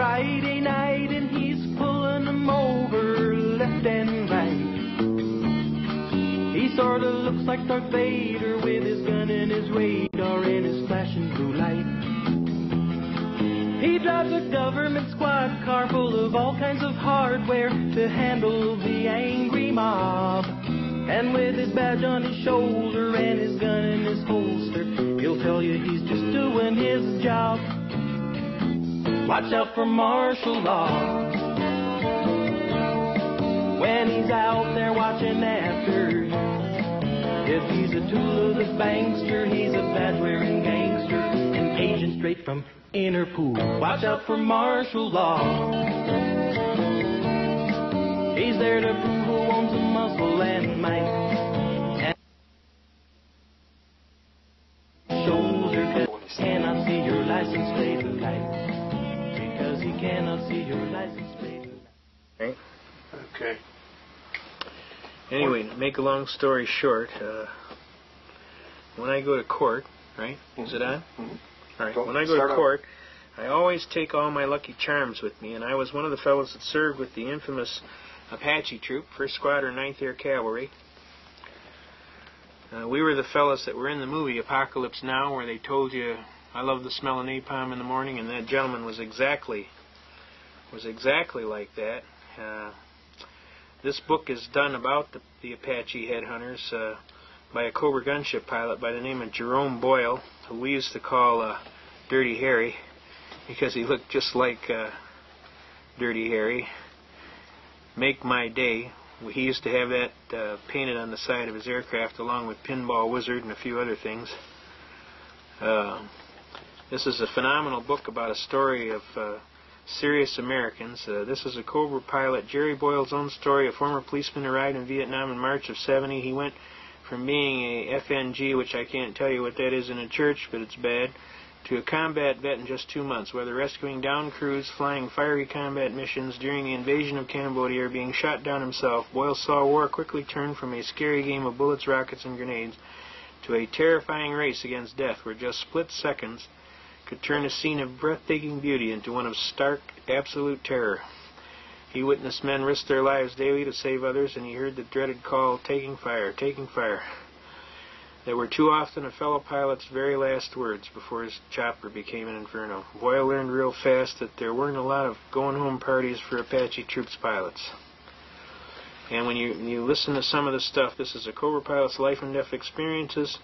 Friday night and he's pulling them over left and right. He sorta looks like Darth Vader with his gun and his radar and his flashing blue light. He drives a government squad car full of all kinds of hardware to handle the angry mob. And with his badge on his shoulder and his gun in his holster, he'll tell you he's just doing his job. Watch out for martial law. When he's out there watching after you. If he's a tool of the bankster, he's a badge wearing gangster, an agent straight from Interpol. Watch out for martial law. He's there to prove who owns the muscle and might. And shoulder cause cannot see your license plate your license plate tonight. Okay. Anyway, to make a long story short, uh, when I go to court, right? Is it on? Mhm. All right. Go- When I go to up. court, I always take all my lucky charms with me, and I was one of the fellows that served with the infamous Apache Troop, 1st Squadron, 9th Air Cavalry. Uh, we were the fellows that were in the movie Apocalypse Now, where they told you, "I love the smell of napalm in the morning," and that gentleman was exactly was exactly like that. Uh, this book is done about the, the Apache headhunters uh, by a Cobra gunship pilot by the name of Jerome Boyle, who we used to call uh, Dirty Harry because he looked just like uh, Dirty Harry. Make My Day. He used to have that uh, painted on the side of his aircraft along with Pinball Wizard and a few other things. Uh, this is a phenomenal book about a story of uh, serious Americans. Uh, this is a Cobra pilot, Jerry Boyle's own story, a former policeman arrived in Vietnam in March of 70. He went from being a FNG, which I can't tell you what that is in a church, but it's bad, to a combat vet in just two months, whether rescuing down crews, flying fiery combat missions during the invasion of Cambodia, or being shot down himself. Boyle saw war quickly turn from a scary game of bullets, rockets, and grenades to a terrifying race against death, where just split seconds could turn a scene of breathtaking beauty into one of stark, absolute terror. He witnessed men risk their lives daily to save others, and he heard the dreaded call, taking fire, taking fire. They were too often a fellow pilot's very last words before his chopper became an inferno. Boyle learned real fast that there weren't a lot of going home parties for Apache troops pilots. And when you, you listen to some of the stuff, this is a Cobra pilot's life and death experiences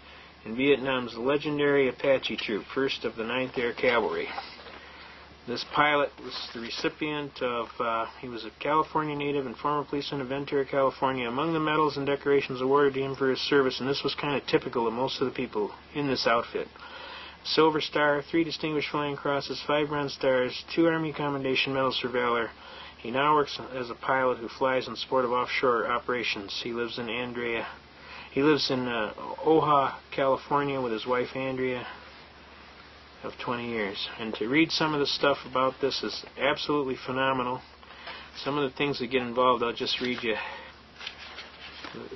in Vietnam's legendary Apache Troop, 1st of the 9th Air Cavalry. This pilot was the recipient of, uh, he was a California native and former policeman of Ventura, California. Among the medals and decorations awarded to him for his service, and this was kind of typical of most of the people in this outfit. Silver Star, three Distinguished Flying Crosses, five Bronze Stars, two Army Commendation Medals for Valor. He now works as a pilot who flies in support of offshore operations. He lives in Andrea. He lives in uh, Ojai, California, with his wife Andrea of 20 years. And to read some of the stuff about this is absolutely phenomenal. Some of the things that get involved, I'll just read you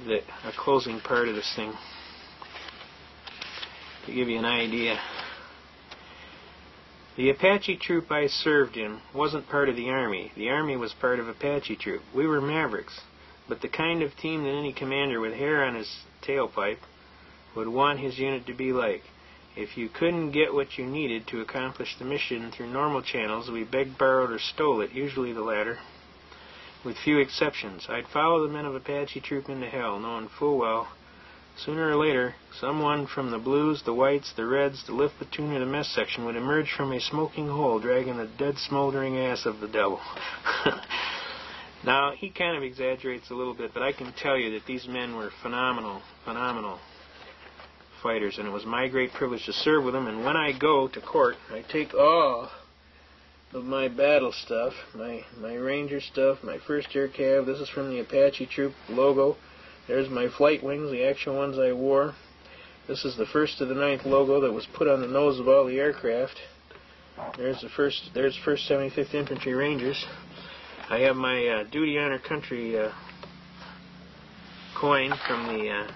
the, a closing part of this thing to give you an idea. The Apache troop I served in wasn't part of the Army. The Army was part of Apache troop. We were mavericks, but the kind of team that any commander with hair on his tailpipe would want his unit to be like. If you couldn't get what you needed to accomplish the mission through normal channels, we begged, borrowed, or stole it, usually the latter, with few exceptions. I'd follow the men of Apache troop into hell, knowing full well Sooner or later, someone from the blues, the whites, the reds, the lift platoon, or the mess section would emerge from a smoking hole dragging the dead, smoldering ass of the devil. now, he kind of exaggerates a little bit, but I can tell you that these men were phenomenal, phenomenal fighters, and it was my great privilege to serve with them. And when I go to court, I take all of my battle stuff, my, my Ranger stuff, my first air cav. This is from the Apache Troop logo. There's my flight wings, the actual ones I wore. This is the first of the ninth logo that was put on the nose of all the aircraft. There's the first. There's first 75th Infantry Rangers. I have my uh, duty honor country uh, coin from the uh,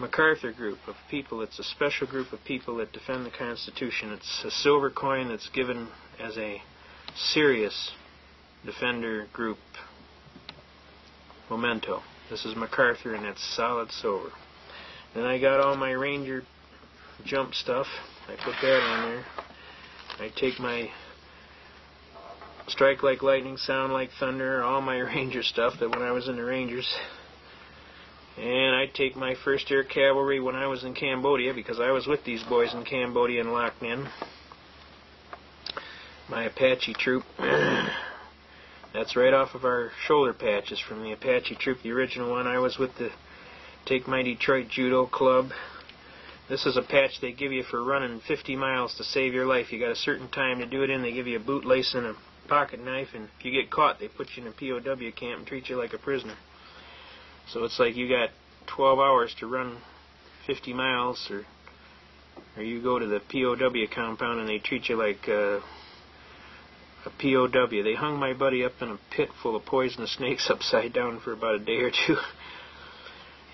MacArthur group of people. It's a special group of people that defend the Constitution. It's a silver coin that's given as a serious Defender Group Memento. This is MacArthur, and it's solid silver. Then I got all my Ranger jump stuff. I put that on there. I take my strike like lightning, sound like thunder, all my Ranger stuff that when I was in the Rangers. And I take my first air cavalry when I was in Cambodia because I was with these boys in Cambodia and Loc Ninh. My Apache troop. That's right off of our shoulder patches from the Apache troop, the original one. I was with the Take My Detroit Judo Club. This is a patch they give you for running 50 miles to save your life. You got a certain time to do it in. They give you a bootlace and a pocket knife, and if you get caught, they put you in a POW camp and treat you like a prisoner. So it's like you got 12 hours to run 50 miles, or or you go to the POW compound and they treat you like uh, a POW. They hung my buddy up in a pit full of poisonous snakes upside down for about a day or two.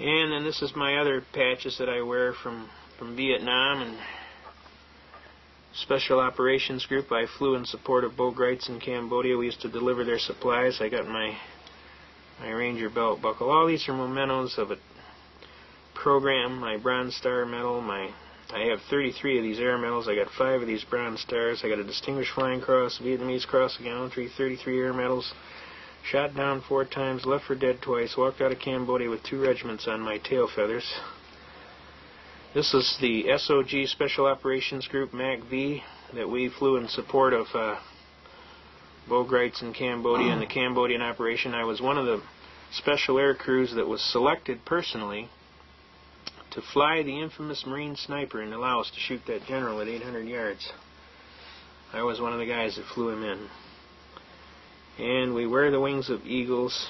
And then this is my other patches that I wear from, from Vietnam and Special Operations Group. I flew in support of Bo Gritz in Cambodia. We used to deliver their supplies. I got my my Ranger belt buckle. All these are mementos of a program. My Bronze Star medal. My I have 33 of these air medals. I got five of these Bronze Stars. I got a Distinguished Flying Cross, Vietnamese Cross of Gallantry, 33 air medals. Shot down four times, left for dead twice, walked out of Cambodia with two regiments on my tail feathers. This is the SOG Special Operations Group MAC-V that we flew in support of uh, Bo Gritz in Cambodia and the Cambodian operation. I was one of the special air crews that was selected personally to fly the infamous Marine sniper in Laos to shoot that general at 800 yards. I was one of the guys that flew him in and we wear the wings of eagles.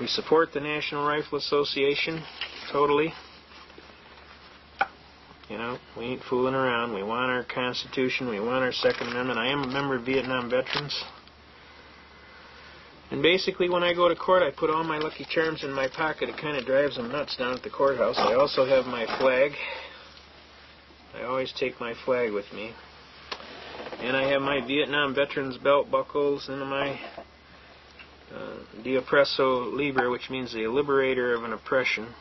We support the National Rifle Association totally. You know, we ain't fooling around. We want our Constitution. We want our Second Amendment. I am a member of Vietnam Veterans. And basically, when I go to court, I put all my Lucky Charms in my pocket. It kind of drives them nuts down at the courthouse. I also have my flag. I always take my flag with me. And I have my Vietnam Veterans belt buckles and my uh, De Oppresso Libre, which means the liberator of an oppression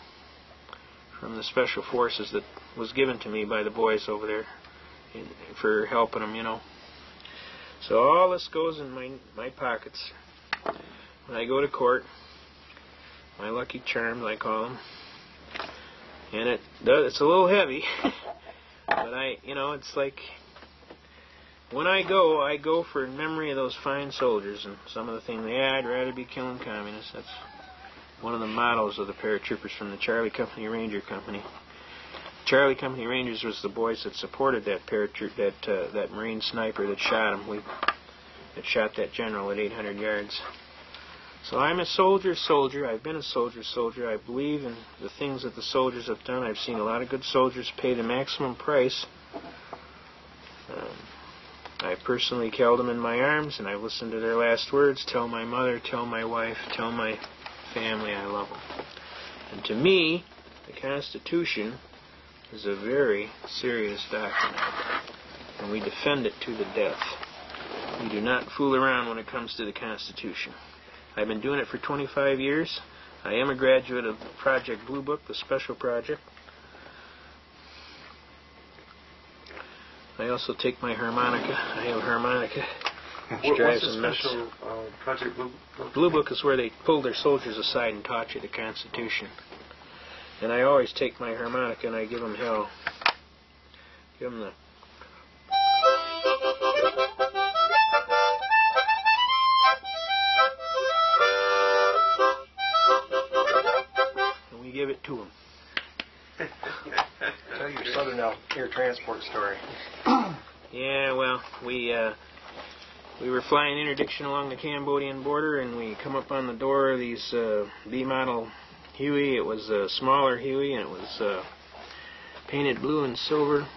from the special forces that was given to me by the boys over there in, for helping them, you know. So all this goes in my my pockets. When I go to court, my lucky charms, I call them, and it does. It's a little heavy, but I, you know, it's like when I go, I go for memory of those fine soldiers and some of the things. Yeah, I'd rather be killing communists. That's one of the mottos of the paratroopers from the Charlie Company Ranger Company. Charlie Company Rangers was the boys that supported that paratroop, that uh, that Marine sniper that shot him. We that shot that general at 800 yards. So I'm a soldier, soldier. I've been a soldier, soldier. I believe in the things that the soldiers have done. I've seen a lot of good soldiers pay the maximum price. Um, I personally held them in my arms and I listened to their last words tell my mother, tell my wife, tell my family I love them. And to me, the Constitution is a very serious document, and we defend it to the death. We do not fool around when it comes to the Constitution. I've been doing it for 25 years. I am a graduate of Project Blue Book, the special project. I also take my harmonica. I have a harmonica. What, what's the special uh, Project Blue Book? Blue Book is where they pull their soldiers aside and taught you the Constitution. And I always take my harmonica and I give them hell. Give them the. And we give it to them. Tell your Southern Air Transport story. Yeah, well, we uh, we were flying interdiction along the Cambodian border, and we come up on the door of these uh, B model Huey. It was a smaller Huey, and it was uh, painted blue and silver.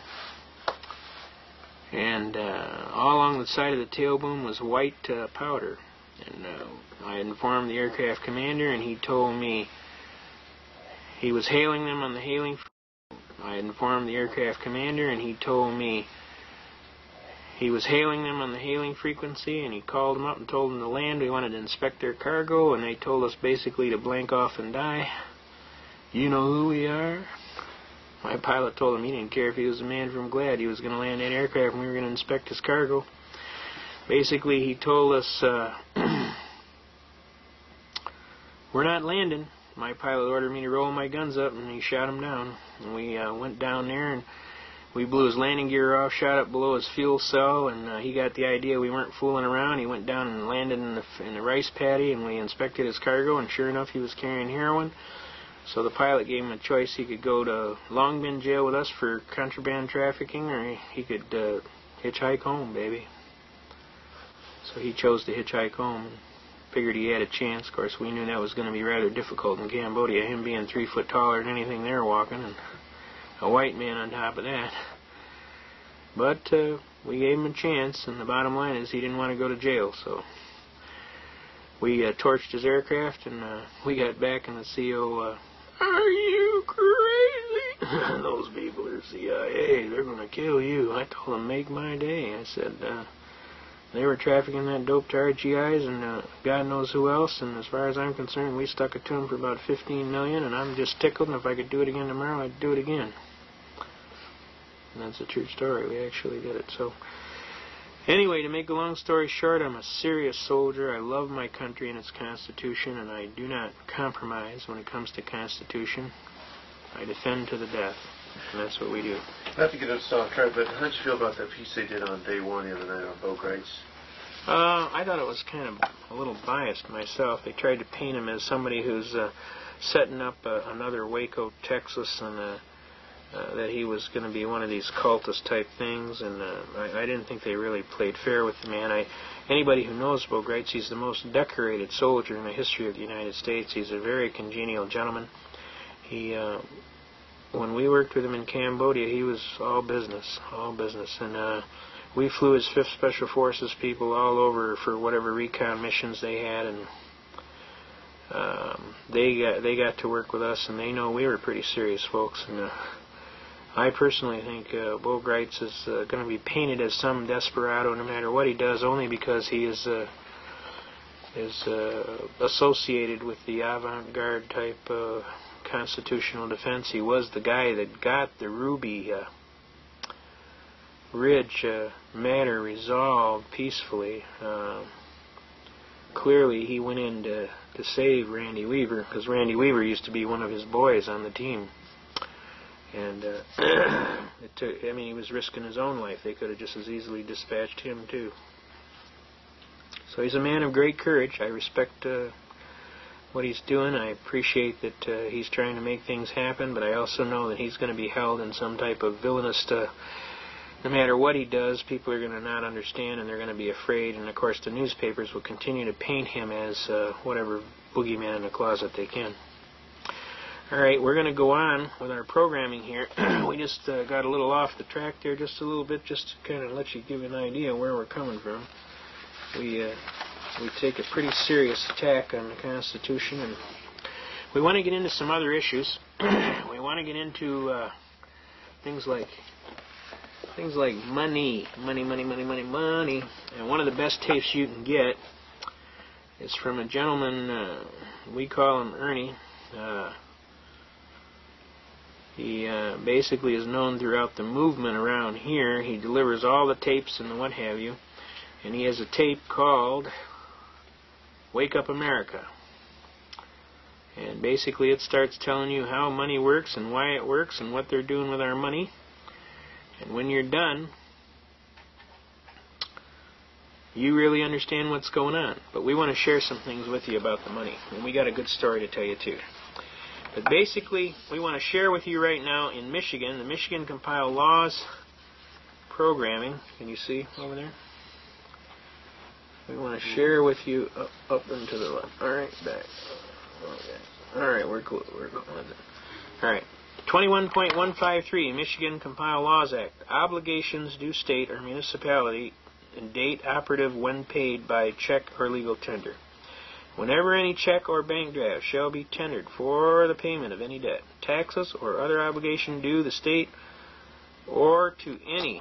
And uh, all along the side of the tail boom was white uh, powder. And uh, I informed the aircraft commander, and he told me he was hailing them on the hailing. I informed the aircraft commander, and he told me he was hailing them on the hailing frequency, and he called them up and told them to land. We wanted to inspect their cargo, and they told us basically to blank off and die. You know who we are? My pilot told him he didn't care if he was a man from Glad. He was going to land that aircraft, and we were going to inspect his cargo. Basically, he told us, uh, we're not landing. My pilot ordered me to roll my guns up, and he shot him down. And we uh, went down there, and we blew his landing gear off, shot up below his fuel cell, and uh, he got the idea we weren't fooling around. He went down and landed in the, in the rice paddy, and we inspected his cargo, and sure enough, he was carrying heroin. So the pilot gave him a choice. He could go to Long Binh jail with us for contraband trafficking, or he could uh, hitchhike home, baby. So he chose to hitchhike home. Figured he had a chance. Of course, we knew that was going to be rather difficult in Cambodia, him being three foot taller than anything they're walking, and a white man on top of that. But uh, we gave him a chance, and the bottom line is he didn't want to go to jail, so we uh, torched his aircraft, and uh, we got back, and the CO, uh, are you crazy? Those people are CIA. They're going to kill you. I told them, make my day. I said, uh, they were trafficking that dope to RGIs and uh, God knows who else. And as far as I'm concerned, we stuck it to them for about 15 million. And I'm just tickled. And if I could do it again tomorrow, I'd do it again. And that's a true story. We actually did it. So, anyway, to make a long story short, I'm a serious soldier. I love my country and its constitution, and I do not compromise when it comes to constitution. I defend to the death, and that's what we do. Not to get us off track, but how did you feel about that piece they did on day one the other night on Bo Gritz? Uh, I thought it was kind of a little biased myself. They tried to paint him as somebody who's uh, setting up uh, another Waco, Texas, and uh, uh, that he was going to be one of these cultist type things, and uh, I, I didn't think they really played fair with the man. I, anybody who knows Bo Gritz, he's the most decorated soldier in the history of the United States. He's a very congenial gentleman. He, uh, when we worked with him in Cambodia, he was all business, all business, and uh, we flew his Fifth Special Forces people all over for whatever recon missions they had, and um, they got they got to work with us, and they know we were pretty serious folks, and. Uh, I personally think uh, Bo Gritz is uh, going to be painted as some desperado, no matter what he does, only because he is uh, is uh, associated with the avant-garde type constitutional defense. He was the guy that got the Ruby uh, Ridge uh, matter resolved peacefully. Uh, clearly, he went in to, to save Randy Weaver because Randy Weaver used to be one of his boys on the team. And uh, it took, I mean, he was risking his own life. They could have just as easily dispatched him, too. So he's a man of great courage. I respect uh, what he's doing. I appreciate that uh, he's trying to make things happen, but I also know that he's going to be held in some type of villainous. Uh, no matter what he does, people are going to not understand and they're going to be afraid. And of course, the newspapers will continue to paint him as uh, whatever boogeyman in the closet they can. All right, we're going to go on with our programming here. we just uh, got a little off the track there, just a little bit, just to kind of let you give an idea where we're coming from. We uh, we take a pretty serious attack on the Constitution, and we want to get into some other issues. we want to get into uh, things like things like money, money, money, money, money, money. And one of the best tapes you can get is from a gentleman uh, we call him Ernie. He uh, basically is known throughout the movement around here. He delivers all the tapes and the what have you. And he has a tape called Wake Up America. And basically, it starts telling you how money works and why it works and what they're doing with our money. And when you're done, you really understand what's going on. But we want to share some things with you about the money. And we got a good story to tell you, too. But basically, we want to share with you right now in Michigan, the Michigan Compiled Laws programming. Can you see over there? We want to share with you up, up and to the left. All right, back. All right, we're cool. We're it. All right. 21.153 Michigan Compiled Laws Act. Obligations due state or municipality and date operative when paid by check or legal tender. Whenever any check or bank draft shall be tendered for the payment of any debt, taxes, or other obligation due the state or to any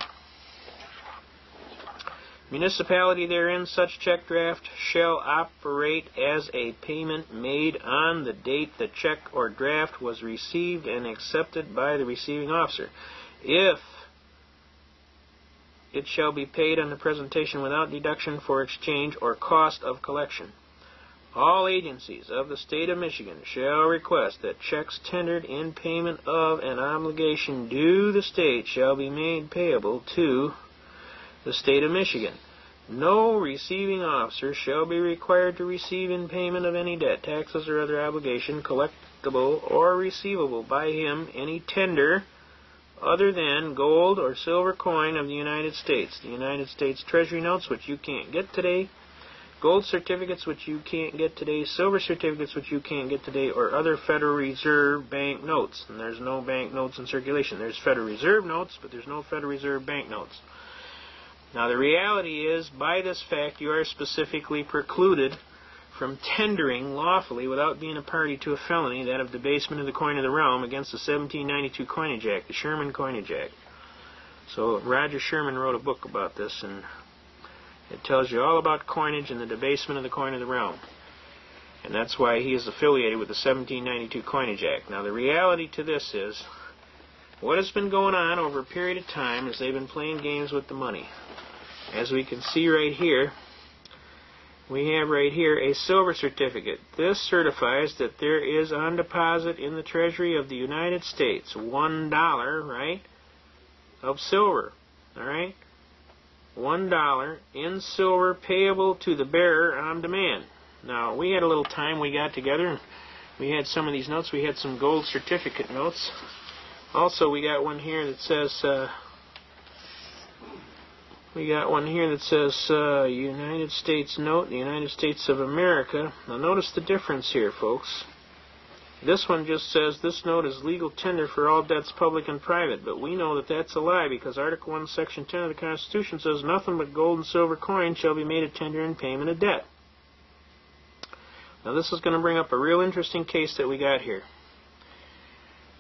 Municipality therein, such check draft shall operate as a payment made on the date the check or draft was received and accepted by the receiving officer. If it shall be paid on the presentation without deduction for exchange or cost of collection. All agencies of the state of Michigan shall request that checks tendered in payment of an obligation due the state shall be made payable to the state of Michigan. No receiving officer shall be required to receive in payment of any debt, taxes, or other obligation collectible or receivable by him any tender other than gold or silver coin of the United States, the United States Treasury notes, which you can't get today, gold certificates, which you can't get today, silver certificates, which you can't get today, or other Federal Reserve bank notes. And there's no bank notes in circulation. There's Federal Reserve notes, but there's no Federal Reserve bank notes. Now, the reality is, by this fact, you are specifically precluded from tendering lawfully without being a party to a felony, that of debasement of the coin of the realm against the 1792 Coinage Act, the Sherman Coinage Act. So Roger Sherman wrote a book about this, and it tells you all about coinage and the debasement of the coin of the realm. And that's why he is affiliated with the 1792 Coinage Act. Now, the reality to this is, what has been going on over a period of time is they've been playing games with the money. As we can see right here, we have right here a silver certificate. This certifies that there is on deposit in the Treasury of the United States one dollar, right, of silver. All right, one dollar in silver payable to the bearer on demand. Now we had a little time. We got together. And we had some of these notes. We had some gold certificate notes. Also, we got one here that says. Uh, we got one here that says uh, United States note, the United States of America. Now notice the difference here, folks. This one just says this note is legal tender for all debts public and private, but we know that that's a lie because Article 1, Section 10 of the Constitution says nothing but gold and silver coin shall be made a tender in payment of debt. Now this is going to bring up a real interesting case that we got here.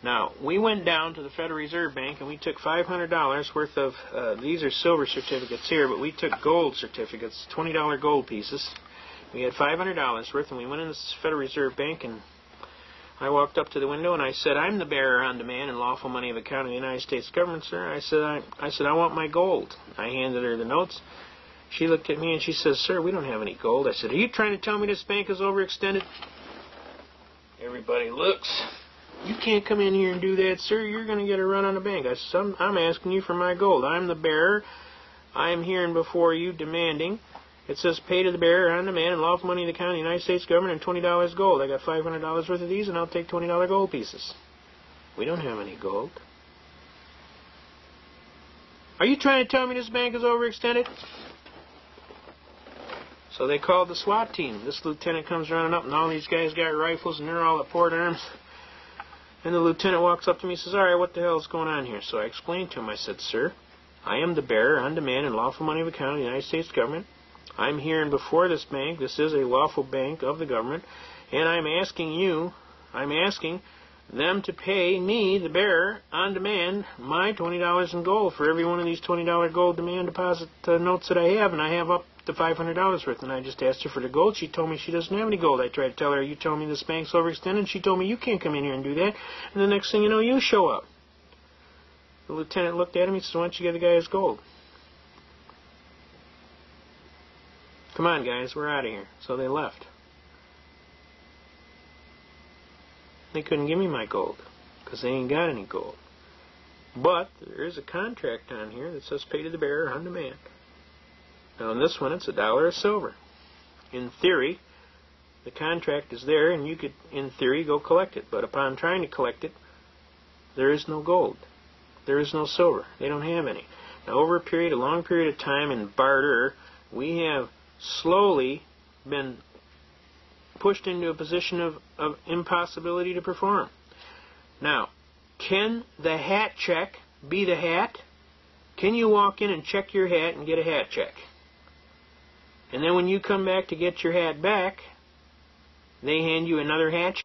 Now, we went down to the Federal Reserve Bank and we took $500 worth of, uh, these are silver certificates here, but we took gold certificates, $20 gold pieces. We had $500 worth and we went in the Federal Reserve Bank and I walked up to the window and I said, I'm the bearer on demand and lawful money of the account of the United States government, sir. I said, I, I said, I want my gold. I handed her the notes. She looked at me and she says, sir, we don't have any gold. I said, are you trying to tell me this bank is overextended? Everybody looks. You can't come in here and do that, sir. You're going to get a run on the bank. I said, I'm, I'm asking you for my gold. I'm the bearer. I am herein before you demanding. It says pay to the bearer on demand and lawful money of the county, the United States government, and $20 gold. I got $500 worth of these, and I'll take $20 gold pieces. We don't have any gold. Are you trying to tell me this bank is overextended? So they called the SWAT team. This lieutenant comes running up, and all these guys got rifles, and they're all at port arms. And the lieutenant walks up to me and says, All right, what the hell is going on here? So I explained to him. I said, Sir, I am the bearer on demand and lawful money of account of the United States government. I'm here and before this bank. This is a lawful bank of the government. And I'm asking you, I'm asking them to pay me, the bearer, on demand, my $20 in gold for every one of these $20 gold demand deposit uh, notes that I have. And I have up to $500 worth. And I just asked her for the gold. She told me she doesn't have any gold. I tried to tell her, you told me this bank's overextended. She told me, you can't come in here and do that. And the next thing you know, you show up. The lieutenant looked at him and said, why don't you get the guy his gold? Come on, guys, we're out of here. So they left. They couldn't give me my gold because they ain't got any gold. But there is a contract on here that says pay to the bearer on demand. Now, in this one, it's a dollar of silver. In theory, the contract is there, and you could, in theory, go collect it. But upon trying to collect it, there is no gold. There is no silver. They don't have any. Now, over a period, a long period of time in barter, we have slowly been pushed into a position of, of impossibility to perform. Now, can the hat check be the hat? Can you walk in and check your hat and get a hat check? And then when you come back to get your hat back, they hand you another hat check.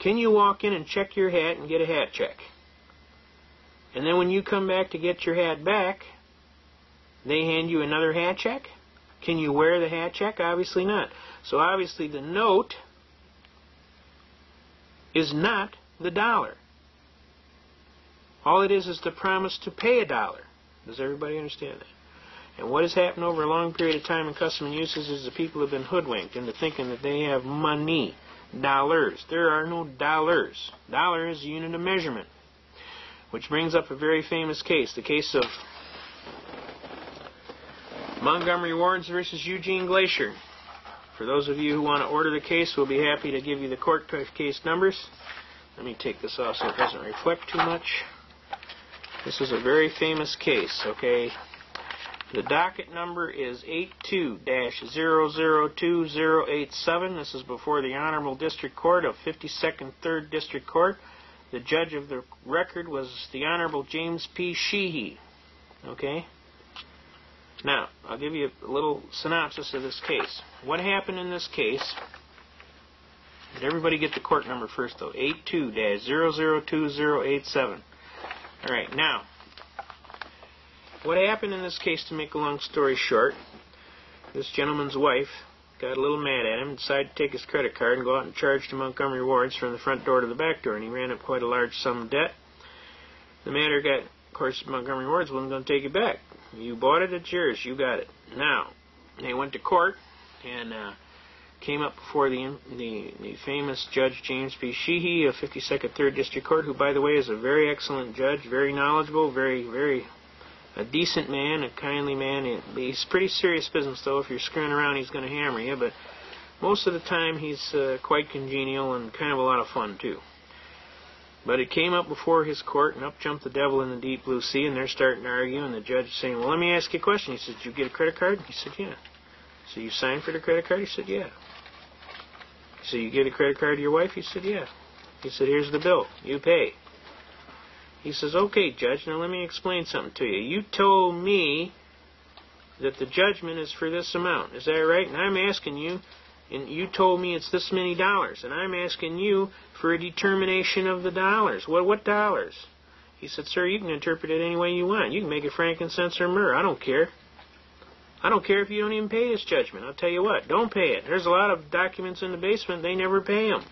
Can you walk in and check your hat and get a hat check? And then when you come back to get your hat back, They hand you another hat check. Can you wear the hat check? Obviously not. So obviously the note is not the dollar. All it is is the promise to pay a dollar. Does everybody understand that? And what has happened over a long period of time in custom and uses is the people have been hoodwinked into thinking that they have money, dollars. There are no dollars. Dollar is a unit of measurement. Which brings up a very famous case, the case of Montgomery Wards versus Eugene Glacier. For those of you who want to order the case, we'll be happy to give you the court case numbers. Let me take this off so it doesn't reflect too much. This is a very famous case, okay? The docket number is 82-002087. This is before the Honorable District Court of 52nd 3rd District Court. The judge of the record was the Honorable James P. Sheehy. Okay? Now, I'll give you a little synopsis of this case. What happened in this case? Did everybody get the court number first, though? 82-002087. All right, now, what happened in this case, to make a long story short, this gentleman's wife got a little mad at him, decided to take his credit card and go out and charge to Montgomery Wards from the front door to the back door, and he ran up quite a large sum of debt. The matter got, course, Montgomery Wards wasn't going to take it back. You bought it, it's yours, you got it. Now, they went to court and uh, came up before the, the the famous Judge James P. Sheehy of 52nd 3rd District Court, who, by the way, is a very excellent judge, very knowledgeable, very, very a decent man, a kindly man. He's pretty serious business, though. If you're screwing around, he's going to hammer you. But most of the time, he's uh, quite congenial and kind of a lot of fun, too. But it came up before his court, and up jumped the devil in the deep blue sea, and they're starting to argue, and the judge is saying, Well, let me ask you a question. He said, Did you get a credit card? He said, Yeah. So you signed for the credit card? He said, Yeah. So you get a credit card to your wife? He said, Yeah. He said, Here's the bill. You pay. He says, Okay, Judge, now let me explain something to you. You told me that the judgment is for this amount. Is that right? And I'm asking you, and you told me it's this many dollars, and I'm asking you for a determination of the dollars. What, what dollars? He said, Sir, you can interpret it any way you want. You can make it frankincense or myrrh. I don't care. I don't care if you don't even pay this judgment. I'll tell you what, don't pay it. There's a lot of documents in the basement, they never pay them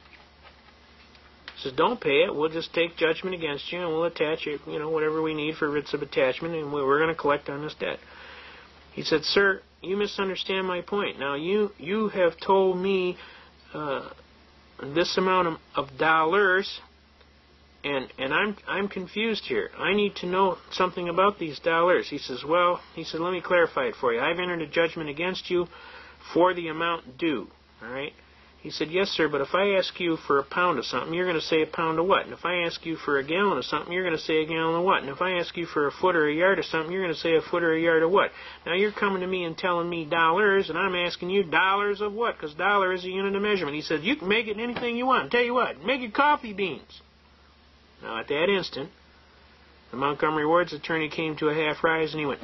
He says, don't pay it. We'll just take judgment against you, and we'll attach it, you know, whatever we need for writs of attachment, and we're going to collect on this debt. He said, sir, you misunderstand my point. Now, you you have told me uh, this amount of, of dollars, and and I'm I'm confused here. I need to know something about these dollars. He says, well, he said, let me clarify it for you. I've entered a judgment against you for the amount due. All right. He said, Yes, sir, but if I ask you for a pound of something, you're going to say a pound of what? And if I ask you for a gallon of something, you're going to say a gallon of what? And if I ask you for a foot or a yard of something, you're going to say a foot or a yard of what? Now you're coming to me and telling me dollars, and I'm asking you dollars of what? Because dollar is a unit of measurement. He said, You can make it anything you want. Tell you what, make it coffee beans. Now at that instant, the Montgomery Wards attorney came to a half rise and he went,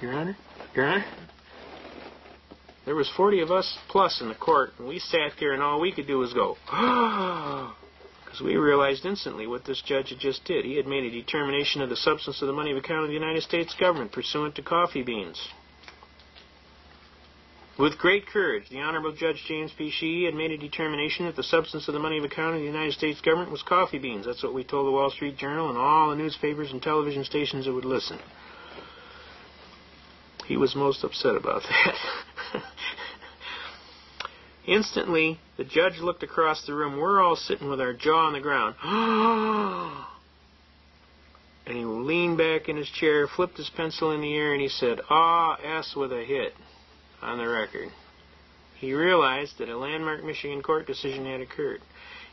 Your Honor, Your Honor, there was 40 of us plus in the court, and we sat there, and all we could do was go, because we realized instantly what this judge had just did. He had made a determination of the substance of the money of account of the United States government pursuant to coffee beans. With great courage, the Honorable Judge James P. Sheehy had made a determination that the substance of the money of account of the United States government was coffee beans. That's what we told the Wall Street Journal and all the newspapers and television stations that would listen. He was most upset about that. Instantly, the judge looked across the room. We're all sitting with our jaw on the ground. and he leaned back in his chair, flipped his pencil in the air, and he said, Ah, S with a hit on the record. He realized that a landmark Michigan court decision had occurred.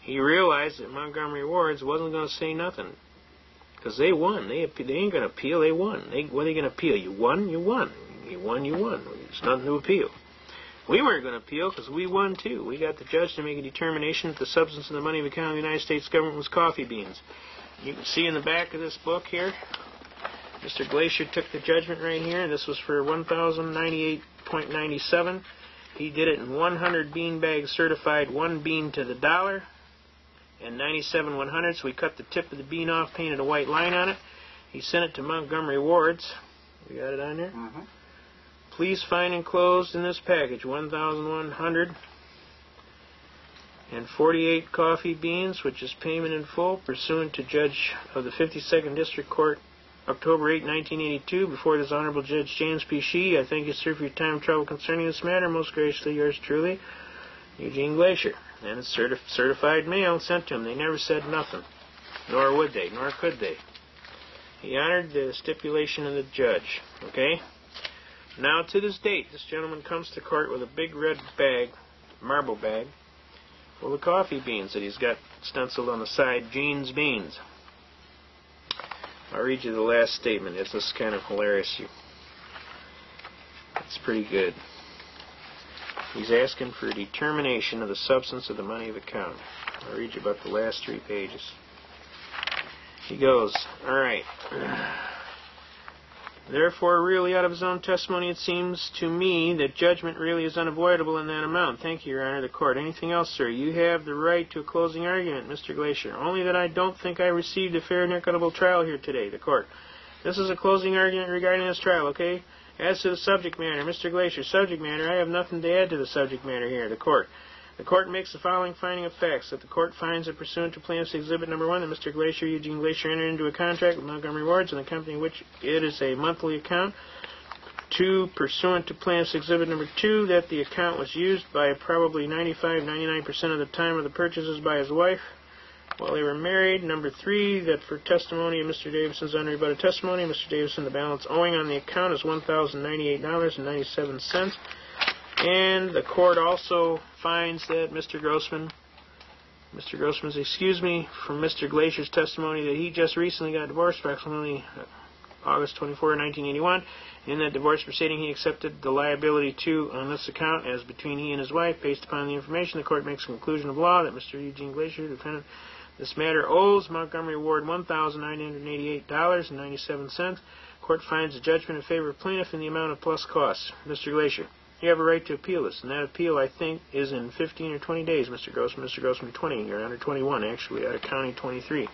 He realized that Montgomery Wards wasn't going to say nothing. Because they won. They, they ain't going to appeal. They won. They, what are they going to appeal? You won? You won. You won? You won. There's nothing to appeal. We weren't going to appeal because we won too. We got the judge to make a determination that the substance of the money of account of the United States government was coffee beans. You can see in the back of this book here, Mr. Glacier took the judgment right here. And this was for 1,098.97. He did it in 100 bean bags certified, one bean to the dollar, and 97 100. So we cut the tip of the bean off, painted a white line on it. He sent it to Montgomery Wards We got it on there? Mm-hmm. Please find enclosed in this package 1,100 and 48 coffee beans, which is payment in full, pursuant to Judge of the 52nd District Court, October 8, 1982, before this Honorable Judge James P. Shee. I thank you, sir, for your time and trouble concerning this matter. Most graciously, yours truly, Eugene Glacier. And it's certi- certified mail sent to him. They never said nothing, nor would they, nor could they. He honored the stipulation of the judge. Okay? Now, to this date, this gentleman comes to court with a big red bag, marble bag, full of coffee beans that he's got stenciled on the side, Jean's Beans. I'll read you the last statement. It's just kind of hilarious. You, it's pretty good. He's asking for a determination of the substance of the money of account. I'll read you about the last three pages. He goes, All right. Therefore, really, out of his own testimony, it seems to me that judgment really is unavoidable in that amount. Thank you, Your Honor, the court. Anything else, sir? You have the right to a closing argument, Mr. Glacier. Only that I don't think I received a fair and equitable trial here today, the court. This is a closing argument regarding this trial, okay? As to the subject matter, Mr. Glacier, subject matter, I have nothing to add to the subject matter here, the court. The court makes the following finding of facts that the court finds that pursuant to plaintiff's exhibit number one that Mr. Glacier, Eugene Glacier, entered into a contract with Montgomery Wards and the company which it is a monthly account. Two, pursuant to plaintiff's exhibit number two, that the account was used by probably 95, 99% of the time of the purchases by his wife while they were married. Number three, that for testimony of Mr. Davison's unrebutted testimony, Mr. Davison, the balance owing on the account is $1,098.97. And the court also finds that Mr. Grossman, Mr. Grossman's excuse me, from Mr. Glacier's testimony that he just recently got divorced, approximately uh, August 24, 1981. In that divorce proceeding, he accepted the liability to on this account as between he and his wife. Based upon the information, the court makes a conclusion of law that Mr. Eugene Glacier, defendant, this matter owes Montgomery Ward $1,988.97. Court finds a judgment in favor of plaintiff in the amount of plus costs. Mr. Glacier, you have a right to appeal this, and that appeal, I think, is in 15 or 20 days, Mr. Grossman. Mr. Grossman, 20. Your Honor, 21, actually, out of county 23.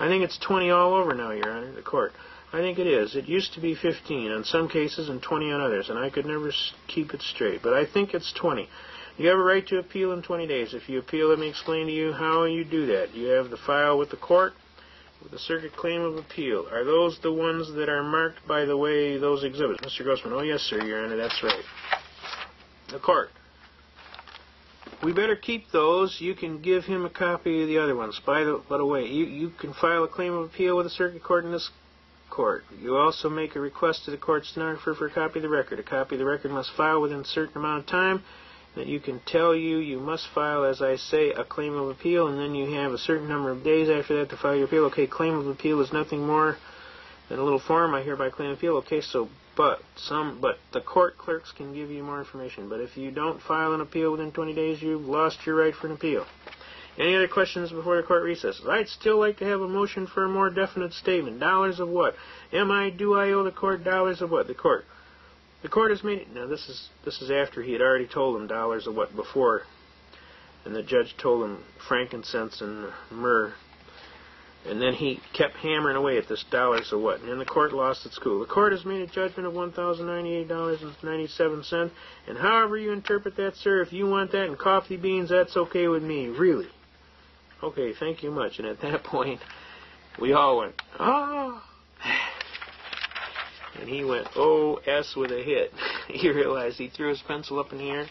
I think it's 20 all over now, Your Honor, the court. I think it is. It used to be 15 on some cases and 20 on others, and I could never keep it straight. But I think it's 20. You have a right to appeal in 20 days. If you appeal, let me explain to you how you do that. You have the file with the court the circuit claim of appeal. Are those the ones that are marked by the way those exhibits? Mr. Grossman, oh yes, sir, Your Honor, that's right. The court. We better keep those. You can give him a copy of the other ones. By the, by the way, you, you can file a claim of appeal with the circuit court in this court. You also make a request to the court stenographer for a copy of the record. A copy of the record must file within a certain amount of time that you can tell you you must file, as I say, a claim of appeal, and then you have a certain number of days after that to file your appeal. Okay, claim of appeal is nothing more than a little form. I hereby claim appeal. Okay, so but some but the court clerks can give you more information. But if you don't file an appeal within 20 days, you've lost your right for an appeal. Any other questions before the court recesses? I'd still like to have a motion for a more definite statement. Dollars of what? Am I do I owe the court dollars of what? The court. The court has made. Now this is this is after he had already told them dollars of what before, and the judge told him frankincense and myrrh, and then he kept hammering away at this dollars of what, and the court lost its cool. The court has made a judgment of one thousand ninety-eight dollars and ninety-seven cents, and however you interpret that, sir, if you want that in coffee beans, that's okay with me, really. Okay, thank you much. And at that point, we all went, ah. And he went, OS with a hit. he realized he threw his pencil up in the air.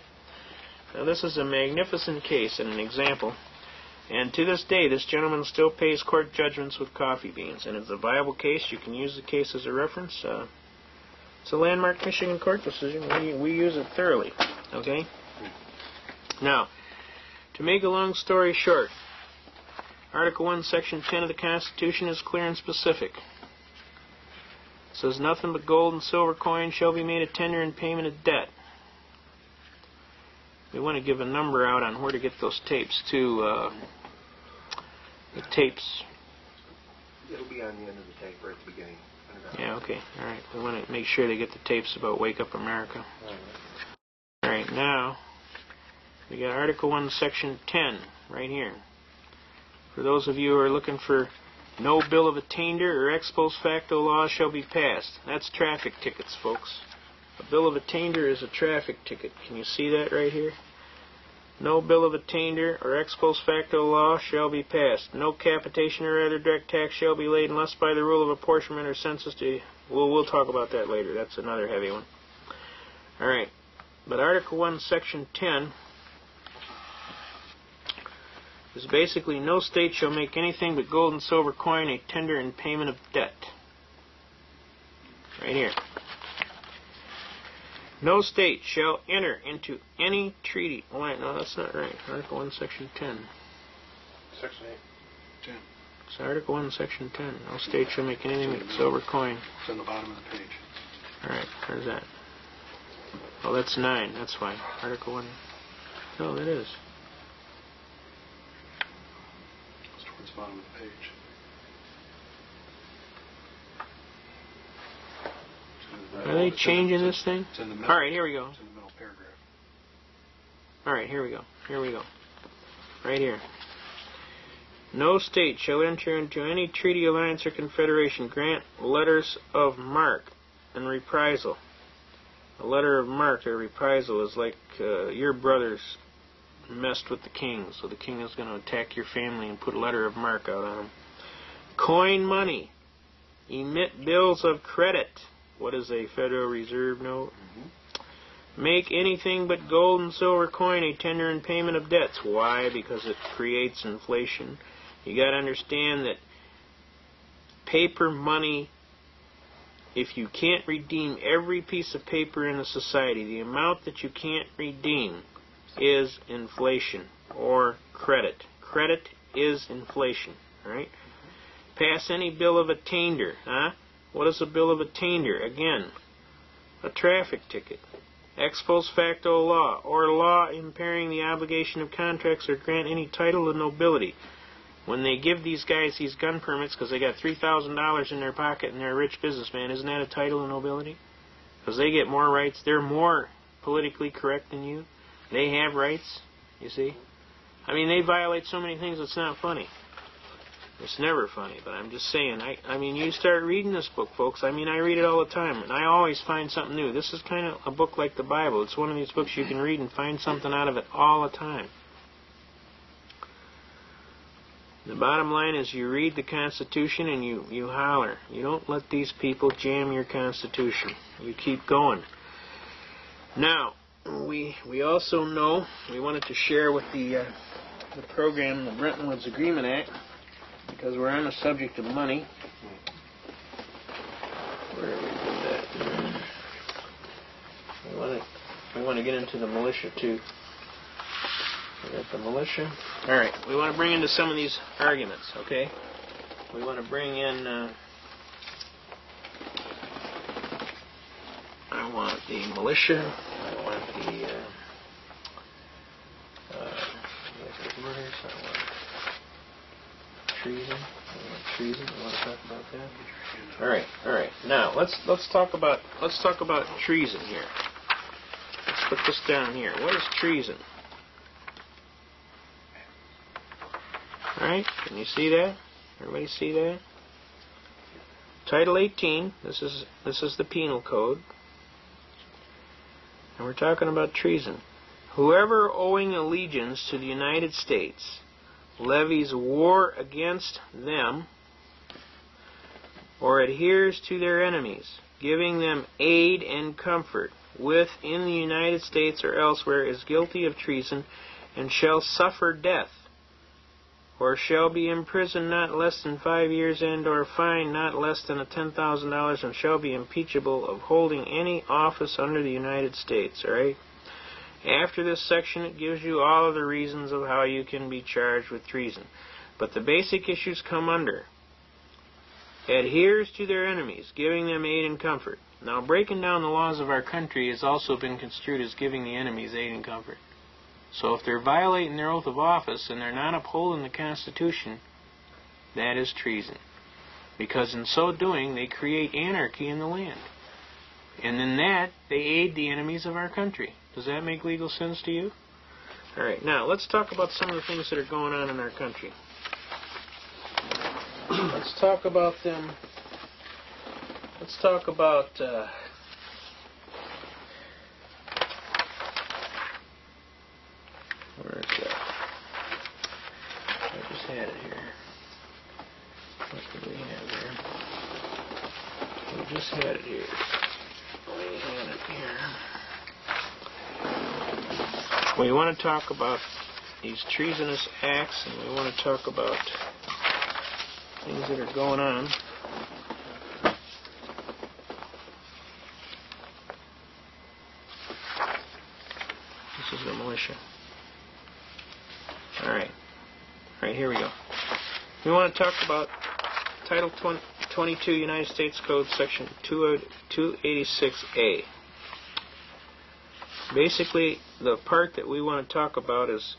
Now, this is a magnificent case and an example. And to this day, this gentleman still pays court judgments with coffee beans. And it's a viable case. You can use the case as a reference. Uh, it's a landmark Michigan court decision. We, we use it thoroughly. Okay? Now, to make a long story short, Article 1, Section 10 of the Constitution is clear and specific. It says nothing but gold and silver coin shall be made a tender in payment of debt. We want to give a number out on where to get those tapes too. Uh, the tapes. It'll be on the end of the tape right at the beginning. Yeah, okay. All right. We want to make sure they get the tapes about Wake Up America. All right, now we got Article 1, Section 10 right here. For those of you who are looking for No bill of attainder or ex post facto law shall be passed. That's traffic tickets, folks. A bill of attainder is a traffic ticket. Can you see that right here? No bill of attainder or ex post facto law shall be passed. No capitation or other direct tax shall be laid unless by the rule of apportionment or census to. Well, we'll talk about that later. That's another heavy one. All right. But Article 1, Section 10 is basically no state shall make anything but gold and silver coin a tender in payment of debt. Right here. No state shall enter into any treaty. Oh, wait, no, that's not right. Article 1, Section 10. Section 8. It's Article 1, Section 10. No state shall make anything but silver coin. It's on the bottom of the page. All right, where's that? Oh, that's 9. That's why. Article 1. No, that is. It's bottom of the page. The Are they changing this thing? It's in the middle. All right, here we go. It's in the middle paragraph. All right, here we go. Here we go. Right here. No state shall enter into any treaty, alliance, or confederation, grant letters of marque and reprisal. A letter of marque or reprisal is like uh, your brothers messed with the king, so the king is going to attack your family and put a letter of marque out on them. Coin money. Emit bills of credit. What is a Federal Reserve note? Mm-hmm. Make anything but gold and silver coin a tender in payment of debts. Why? Because it creates inflation. You got to understand that paper money, if you can't redeem every piece of paper in a society, the amount that you can't redeem is inflation or credit. Credit is inflation, right? Pass any bill of attainder, huh? What is a bill of attainder? Again, a traffic ticket ex post facto law, or law impairing the obligation of contracts or grant any title to nobility. When they give these guys these gun permits because they got $3,000 in their pocket and they're a rich businessman, isn't that a title to nobility? Because they get more rights. They're more politically correct than you. They have rights, you see? I mean, they violate so many things it's not funny. It's never funny, but I'm just saying. I, I mean, you start reading this book, folks. I mean, I read it all the time, and I always find something new. This is kind of a book like the Bible. It's one of these books you can read and find something out of it all the time. The bottom line is you read the Constitution and you, you holler. You don't let these people jam your Constitution. You keep going. Now, we we also know we wanted to share with the uh, the program the Bretton Woods Agreement Act because we're on the subject of money. Where we that? We want to we want to get into the militia too. We got the militia. All right, we want to bring into some of these arguments. Okay, we want to bring in. Uh, I want the militia. Want the. Uh, uh, murders. I want treason. I want treason. I want to talk about that. All right, all right. Now let's let's talk about let's talk about treason here. Let's put this down here. What is treason? All right, can you see that? Everybody see that? Title 18. This is this is the penal code, and we're talking about treason. Whoever owing allegiance to the United States levies war against them or adheres to their enemies, giving them aid and comfort within the United States or elsewhere, is guilty of treason and shall suffer death, or shall be imprisoned not less than five years and or fined not less than ten thousand dollars and shall be impeachable of holding any office under the United States. All right. After this section, it gives you all of the reasons of how you can be charged with treason. But the basic issues come under adheres to their enemies, giving them aid and comfort. Now, breaking down the laws of our country has also been construed as giving the enemies aid and comfort. So if they're violating their oath of office and they're not upholding the Constitution, that is treason. Because in so doing, they create anarchy in the land. And in that, they aid the enemies of our country. Does that make legal sense to you? All right, now let's talk about some of the things that are going on in our country. let's talk about them. Let's talk about. Uh, where is that? I just had it here. What did we have here? We just had it here. We had it here. We want to talk about these treasonous acts, and we want to talk about things that are going on. This is the militia. All right. All right, here we go. We want to talk about Title 20, 22 United States Code, Section 286A. Basically, the part that we want to talk about is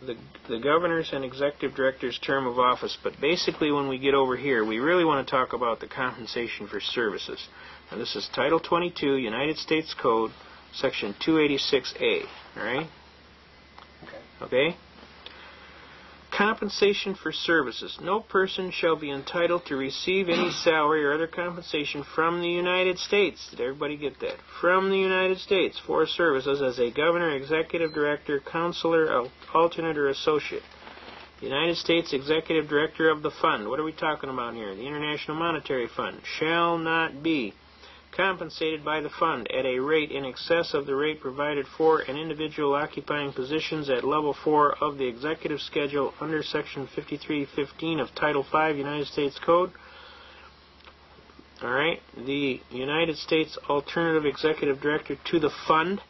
the, the governor's and executive director's term of office. But basically, when we get over here, we really want to talk about the compensation for services. Now, this is Title 22 United States Code, Section 286A. All right? Okay. Okay? Compensation for services. No person shall be entitled to receive any salary or other compensation from the United States. Did everybody get that? From the United States for services as a governor, executive director, counselor, alternate, or associate. United States Executive Director of the Fund. What are we talking about here? The International Monetary Fund. Shall not be compensated by the fund at a rate in excess of the rate provided for an individual occupying positions at level 4 of the executive schedule under section 5315 of title 5 United States Code. All right the United States alternative executive director to the fund.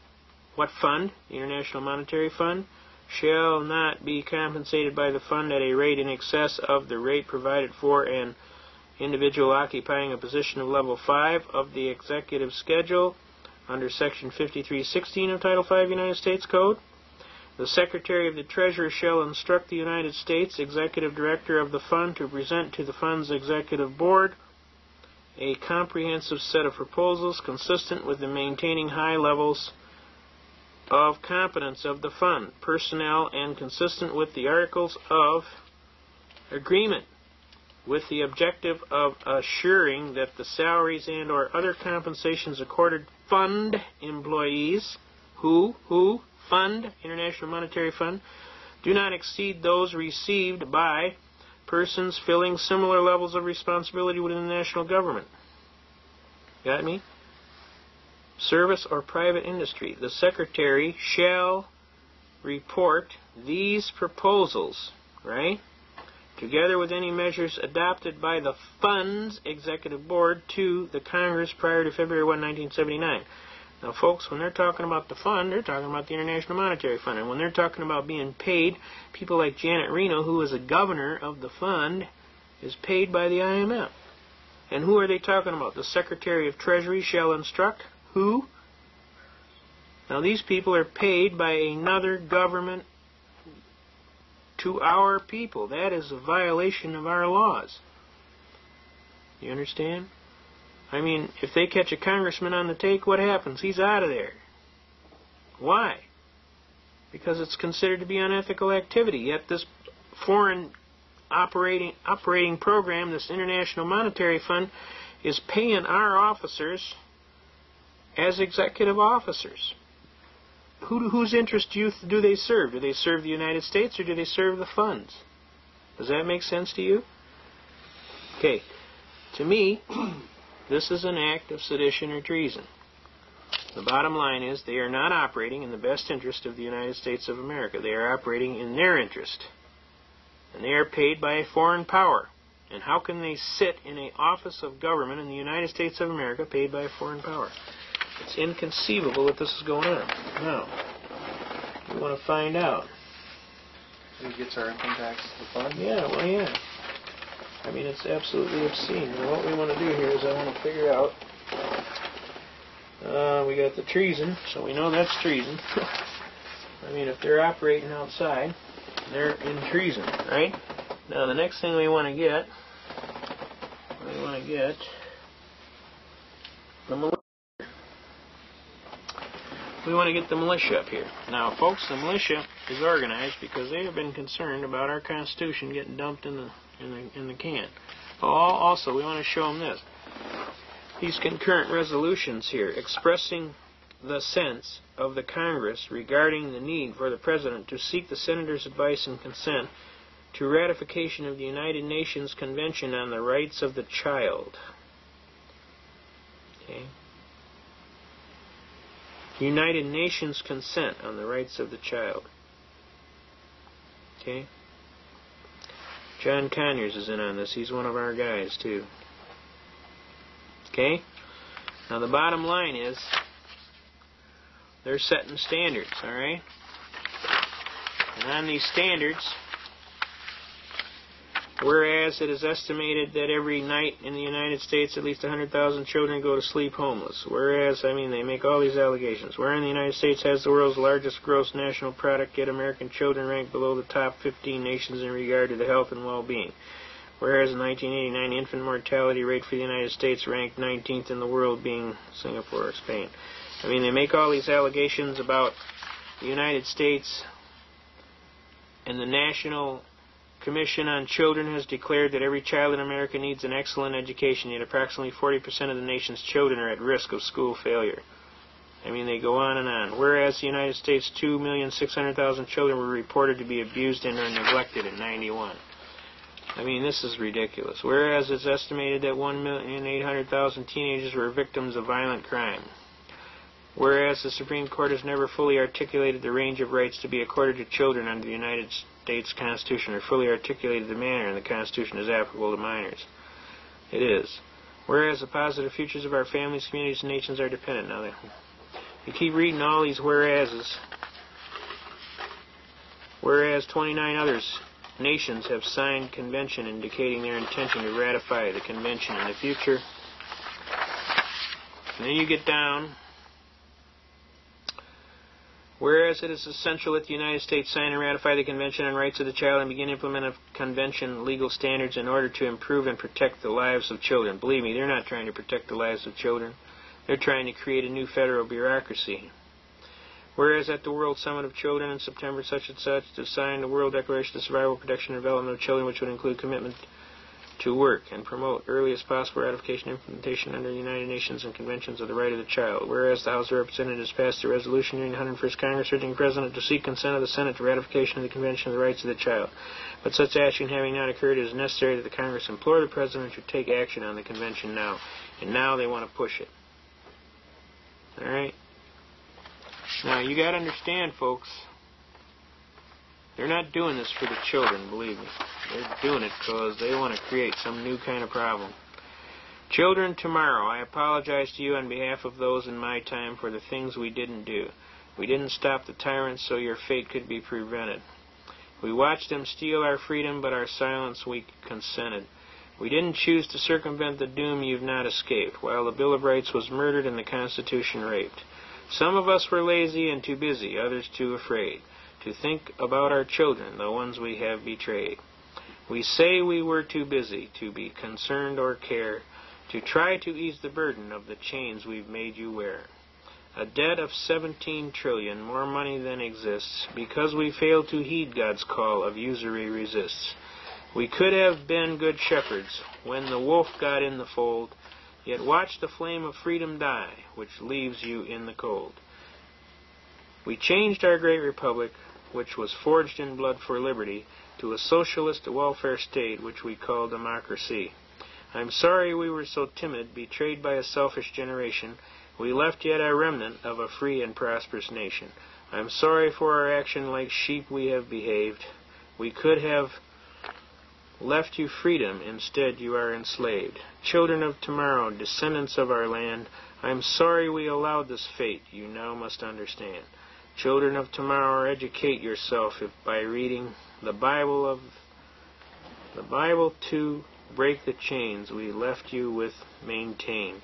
What fund? The International Monetary Fund. Shall not be compensated by the fund at a rate in excess of the rate provided for an individual occupying a position of level 5 of the executive schedule under section 5316 of title 5 United States Code. The secretary of the treasury shall instruct the United States executive director of the fund to present to the fund's executive board a comprehensive set of proposals consistent with the maintaining high levels of competence of the fund personnel and consistent with the articles of agreement with the objective of assuring that the salaries and or other compensations accorded fund employees who who fund international monetary fund do not exceed those received by persons filling similar levels of responsibility within the national government. Got me? Service or private industry. The secretary shall report these proposals right together with any measures adopted by the Fund's Executive Board to the Congress prior to February 1, 1979. Now, folks, when they're talking about the fund, they're talking about the International Monetary Fund. And when they're talking about being paid, people like Janet Reno, who is a governor of the fund, is paid by the IMF. And who are they talking about? The Secretary of Treasury shall instruct who? Now, these people are paid by another government to our people. That is a violation of our laws. You understand? I mean, if they catch a congressman on the take, what happens? He's out of there. Why? Because it's considered to be unethical activity. Yet this foreign operating operating program, this International Monetary Fund, is paying our officers as executive officers who, whose interest do, you, do they serve? Do they serve the United States or do they serve the funds? Does that make sense to you? Okay. To me, this is an act of sedition or treason. The bottom line is they are not operating in the best interest of the United States of America. They are operating in their interest. And they are paid by a foreign power. And how can they sit in an office of government in the United States of America paid by a foreign power? It's inconceivable that this is going on. Now, we want to find out. Who gets our income tax to the fund? Yeah, well, yeah. I mean, it's absolutely obscene. And what we want to do here is I want to figure out. Uh, we got the treason, so we know that's treason. I mean, if they're operating outside, they're in treason, right? Now, the next thing we want to get, we want to get the. We want to get the militia up here. Now, folks, the militia is organized because they have been concerned about our Constitution getting dumped in the in the in the can. Also, we want to show them this. These concurrent resolutions here expressing the sense of the Congress regarding the need for the President to seek the Senators' advice and consent to ratification of the United Nations Convention on the Rights of the Child. Okay. United Nations consent on the rights of the child. Okay? John Conyers is in on this. He's one of our guys, too. Okay? Now, the bottom line is they're setting standards, all right? And on these standards, Whereas it is estimated that every night in the United States at least 100,000 children go to sleep homeless. Whereas, I mean, they make all these allegations. Wherein the United States has the world's largest gross national product, yet American children rank below the top 15 nations in regard to the health and well-being. Whereas in 1989, infant mortality rate for the United States ranked 19th in the world, being Singapore or Spain. I mean, they make all these allegations about the United States and the national Commission on Children has declared that every child in America needs an excellent education, yet approximately 40% of the nation's children are at risk of school failure. I mean, they go on and on. Whereas the United States, 2,600,000 children were reported to be abused and or neglected in 91. I mean, this is ridiculous. Whereas it's estimated that 1,800,000 teenagers were victims of violent crime. Whereas the Supreme Court has never fully articulated the range of rights to be accorded to children under the United States States Constitution are fully articulated in the manner in the Constitution is applicable to minors. It is. Whereas the positive futures of our families, communities, and nations are dependent. on they, you keep reading all these whereases. Whereas 29 others nations have signed convention indicating their intention to ratify the convention in the future. And then you get down Whereas it is essential that the United States sign and ratify the Convention on Rights of the Child and begin implementing convention legal standards in order to improve and protect the lives of children. Believe me, they're not trying to protect the lives of children. They're trying to create a new federal bureaucracy. Whereas at the World Summit of Children in September such and such to sign the World Declaration of Survival, Protection, and Development of Children, which would include commitment to work and promote earliest possible ratification and implementation under the United Nations and conventions of the right of the child. Whereas the House of Representatives passed a resolution during the 101st Congress urging the President to seek consent of the Senate to ratification of the Convention of the Rights of the Child. But such action having not occurred, it is necessary that the Congress implore the President to take action on the Convention now. And now they want to push it. Alright? Now, you got to understand, folks, they're not doing this for the children, believe me. They're doing it because they want to create some new kind of problem. Children, tomorrow, I apologize to you on behalf of those in my time for the things we didn't do. We didn't stop the tyrants so your fate could be prevented. We watched them steal our freedom, but our silence we consented. We didn't choose to circumvent the doom you've not escaped, while the Bill of Rights was murdered and the Constitution raped. Some of us were lazy and too busy, others too afraid to think about our children, the ones we have betrayed. We say we were too busy to be concerned or care, to try to ease the burden of the chains we've made you wear. A debt of 17 trillion, more money than exists, because we failed to heed God's call of usury resists. We could have been good shepherds when the wolf got in the fold, yet watch the flame of freedom die, which leaves you in the cold. We changed our great republic, which was forged in blood for liberty, to a socialist welfare state which we call democracy. I'm sorry we were so timid, betrayed by a selfish generation. We left yet a remnant of a free and prosperous nation. I'm sorry for our action like sheep we have behaved. We could have left you freedom, instead you are enslaved. Children of tomorrow, descendants of our land, I'm sorry we allowed this fate, you now must understand. Children of tomorrow, educate yourself if by reading the Bible of the Bible to break the chains we left you with maintain.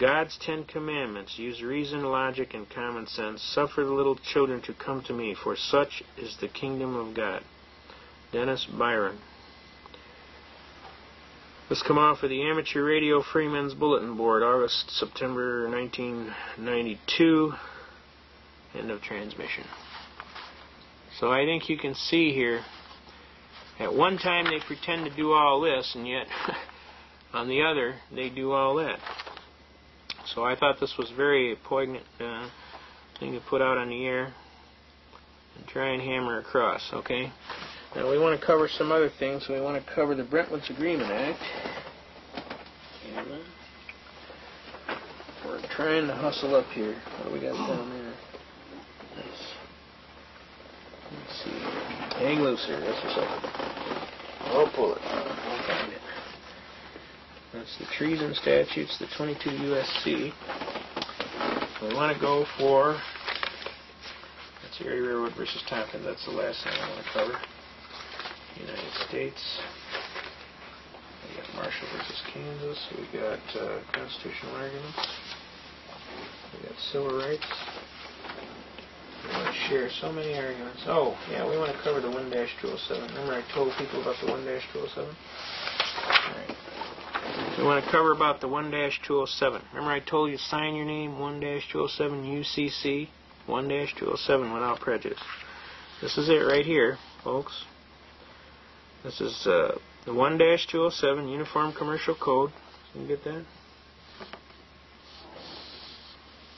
God's Ten Commandments use reason, logic, and common sense. Suffer the little children to come to me, for such is the kingdom of God. Dennis Byron. This come off of the Amateur Radio Freemen's Bulletin Board, August, September 1992. End of transmission. So I think you can see here, at one time they pretend to do all this, and yet on the other, they do all that. So I thought this was very poignant uh, thing to put out on the air and try and hammer across, okay? Now we want to cover some other things. We want to cover the Bretton Woods Agreement Act. We're trying to hustle up here. What do we got down there? Let's, let's see. Hang loose here. That's your second. I'll pull it. I'll find it. That's the treason statutes, the 22 USC. We want to go for. That's Erie Railroad versus Tompkins. That's the last thing I want to cover. United States. We got Marshall versus Kansas. We got uh, constitutional arguments. We got civil rights. To share so many arguments. Oh, yeah, we want to cover the 1-207. Remember I told people about the 1-207? All right. We want to cover about the 1-207. Remember I told you sign your name 1-207 UCC 1-207 without prejudice. This is it right here, folks. This is uh, the 1-207 Uniform Commercial Code. You get that?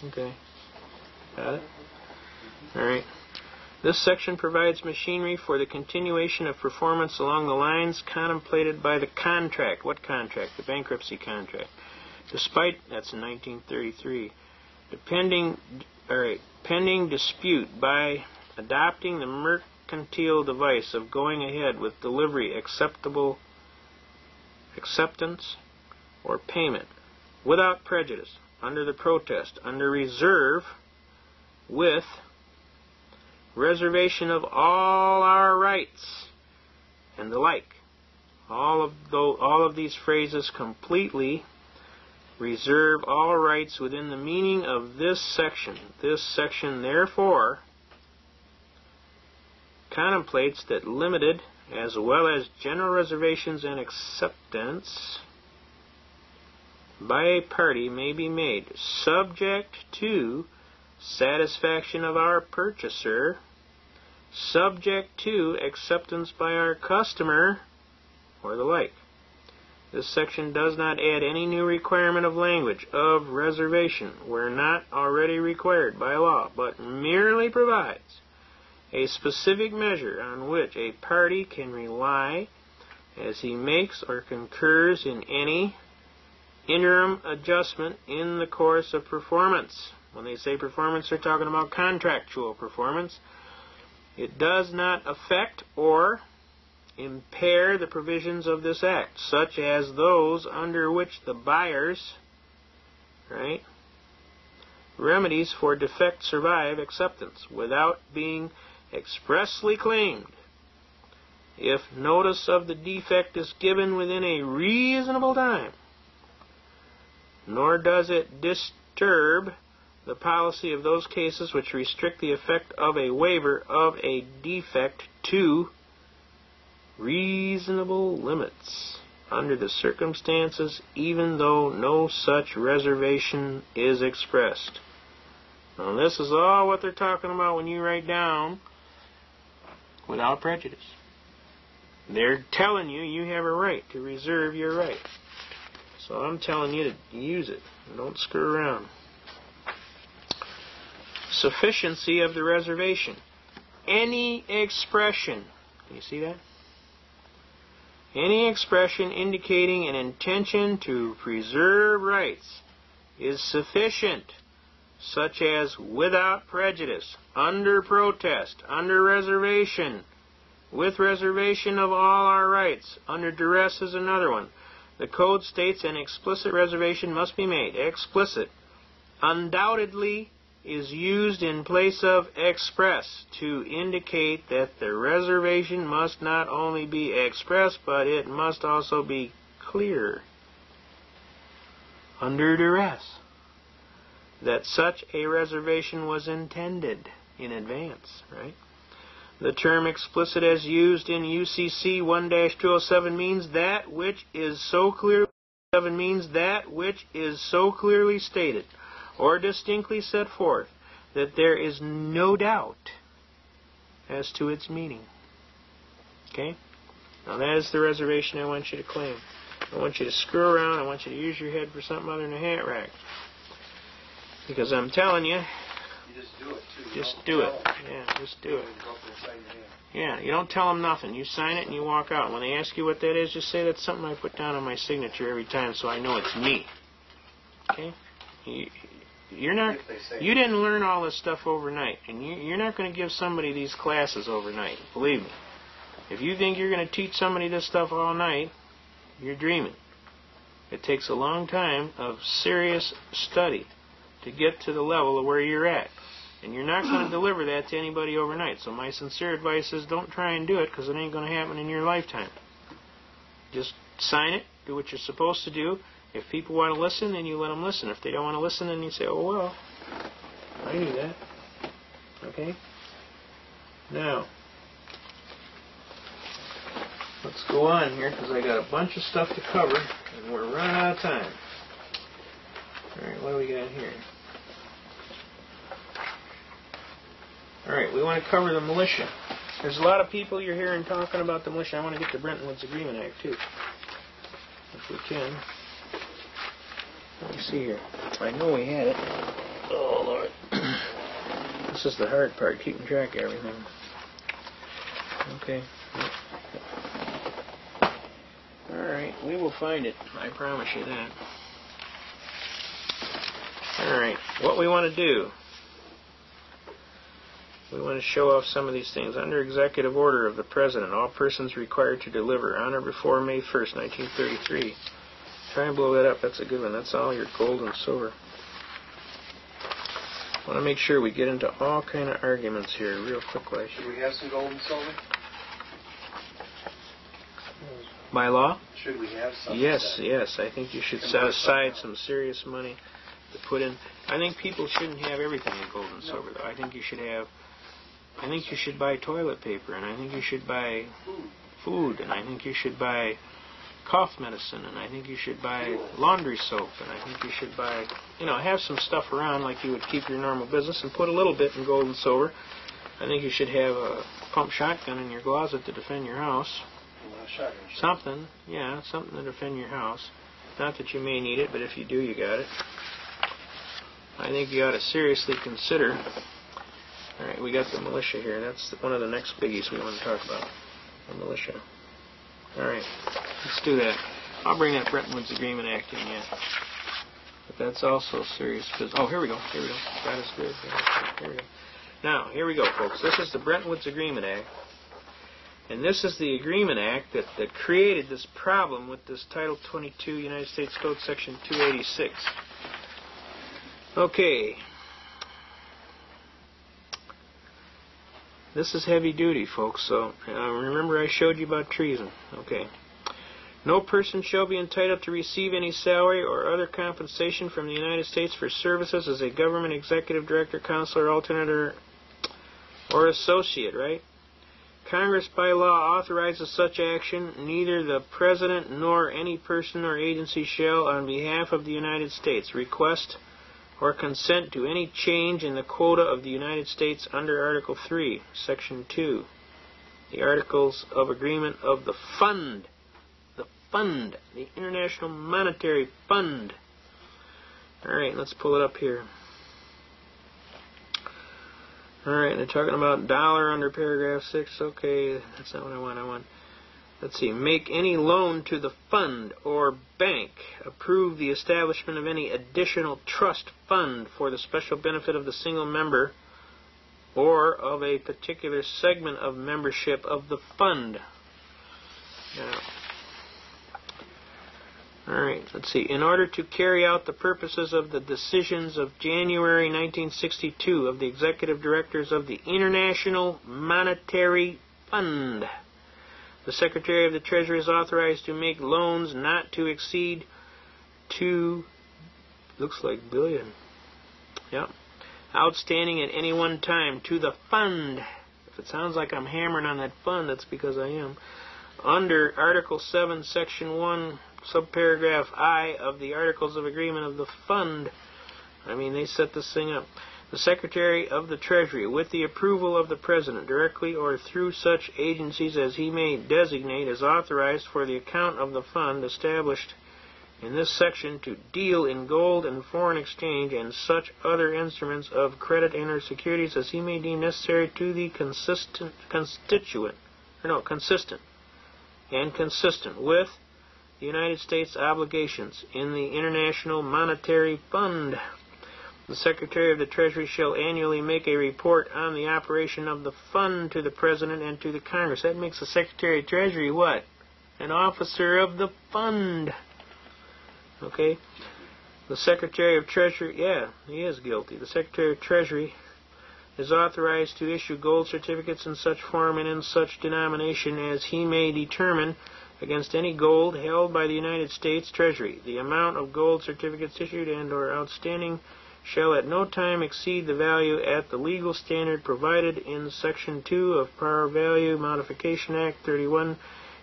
Okay. Got it? All right. This section provides machinery for the continuation of performance along the lines contemplated by the contract. What contract? The bankruptcy contract. Despite that's in 1933. Depending, all right, pending dispute by adopting the mercantile device of going ahead with delivery acceptable acceptance or payment without prejudice under the protest under reserve with reservation of all our rights and the like. All of all of these phrases completely reserve all rights within the meaning of this section. This section therefore contemplates that limited as well as general reservations and acceptance by a party may be made subject to satisfaction of our purchaser, subject to acceptance by our customer, or the like. This section does not add any new requirement of language of reservation where not already required by law, but merely provides a specific measure on which a party can rely as he makes or concurs in any interim adjustment in the course of performance. When they say performance, they're talking about contractual performance. It does not affect or impair the provisions of this act, such as those under which the buyers, right, remedies for defect survive acceptance without being expressly claimed. If notice of the defect is given within a reasonable time, nor does it disturb the policy of those cases which restrict the effect of a waiver of a defect to reasonable limits under the circumstances, even though no such reservation is expressed. Now, this is all what they're talking about when you write down without prejudice. They're telling you you have a right to reserve your right. So I'm telling you to use it. Don't screw around. Sufficiency of the reservation. Any expression, can you see that? Any expression indicating an intention to preserve rights is sufficient, such as without prejudice, under protest, under reservation, with reservation of all our rights, under duress is another one. The code states an explicit reservation must be made. Explicit. Undoubtedly is used in place of express to indicate that the reservation must not only be express, but it must also be clear. Under duress. That such a reservation was intended in advance, right? The term explicit as used in UCC 1-207 means that which is so clearly means that which is so clearly stated or distinctly set forth that there is no doubt as to its meaning. Okay? Now that is the reservation I want you to claim. I want you to screw around. I want you to use your head for something other than a hat rack. Because I'm telling you, You just do it, too. Just don't it. Yeah, just do it. Go for the side of the hand. Yeah, you don't tell them nothing. You sign it and you walk out. When they ask you what that is, just say that's something I put down on my signature every time so I know it's me. Okay? You, you're not. If they say You didn't learn all this stuff overnight, and you, you're not going to give somebody these classes overnight. Believe me. If you think you're going to teach somebody this stuff all night, you're dreaming. It takes a long time of serious study to get to the level of where you're at. And you're not going to deliver that to anybody overnight. So my sincere advice is don't try and do it because it ain't going to happen in your lifetime. Just sign it, do what you're supposed to do. If people want to listen, then you let them listen. If they don't want to listen, then you say, oh, well, I knew that. Okay? Now, let's go on here because I got a bunch of stuff to cover and we're running out of time. All right, what do we got here? All right, we want to cover the militia. There's a lot of people you're hearing talking about the militia. I want to get the Bretton Woods Agreement Act too, if we can. Let me see here. I know we had it. Oh Lord, this is the hard part, keeping track of everything. Okay. All right, we will find it. I promise you that. All right, what we want to do we want to show off some of these things. Under executive order of the President, all persons required to deliver on or before May 1st, 1933. Try and blow that up. That's a good one. That's all your gold and silver. want to make sure we get into all kind of arguments here real quickly. Should we have some gold and silver? By law? Should we have some? Yes, yes. I think you should set aside some serious money to put in. I think people shouldn't have everything in gold and silver, though. I think you should have. I think you should buy toilet paper, and I think you should buy food, and I think you should buy cough medicine, and I think you should buy laundry soap, and I think you should buy, you know, have some stuff around like you would keep your normal business, and put a little bit in gold and silver. I think you should have a pump shotgun in your closet to defend your house. Something, yeah, something to defend your house. Not that you may need it, but if you do, you got it. I think you ought to seriously consider. All right, we got the militia here. That's one of the next biggies we want to talk about. The militia. All right, let's do that. I'll bring that Bretton Woods Agreement Act in yet. But that's also serious business. Oh, here we go. Here we go. That is good. Here we go. Now, here we go, folks. This is the Bretton Woods Agreement Act. And this is the Agreement Act that, that created this problem with this Title 22 United States Code Section 286. Okay. This is heavy duty, folks, so uh, remember I showed you about treason. Okay. No person shall be entitled to receive any salary or other compensation from the United States for services as a government executive director, counselor, alternate, or, or associate, right? Congress by law authorizes such action. Neither the President nor any person or agency shall, on behalf of the United States, request or consent to any change in the quota of the United States under Article 3, Section 2. The Articles of Agreement of the Fund. The Fund. The International Monetary Fund. Alright, let's pull it up here. Alright, they're talking about dollar under paragraph 6. Okay, that's not what I want. I want let's see, make any loan to the fund or bank, approve the establishment of any additional trust fund for the special benefit of the single member or of a particular segment of membership of the fund. Now, all right, let's see. In order to carry out the purposes of the decisions of January 1962 of the executive directors of the International Monetary Fund, the Secretary of the Treasury is authorized to make loans not to exceed two, looks like billion, yep, outstanding at any one time to the fund. If it sounds like I'm hammering on that fund, that's because I am. Under Article 7, Section 1, subparagraph I of the Articles of Agreement of the Fund, I mean, they set this thing up. The Secretary of the Treasury, with the approval of the President, directly or through such agencies as he may designate, is authorized for the account of the fund established in this section to deal in gold and foreign exchange and such other instruments of credit and or securities as he may deem necessary to the consistent constituent or no consistent and consistent with the United States obligations in the International Monetary Fund. The Secretary of the Treasury shall annually make a report on the operation of the fund to the President and to the Congress. That makes the Secretary of Treasury what? An officer of the fund. Okay? The Secretary of Treasury, yeah, he is guilty. The Secretary of Treasury is authorized to issue gold certificates in such form and in such denomination as he may determine against any gold held by the United States Treasury. The amount of gold certificates issued and or outstanding shall at no time exceed the value at the legal standard provided in Section 2 of Par Value Modification Act 31,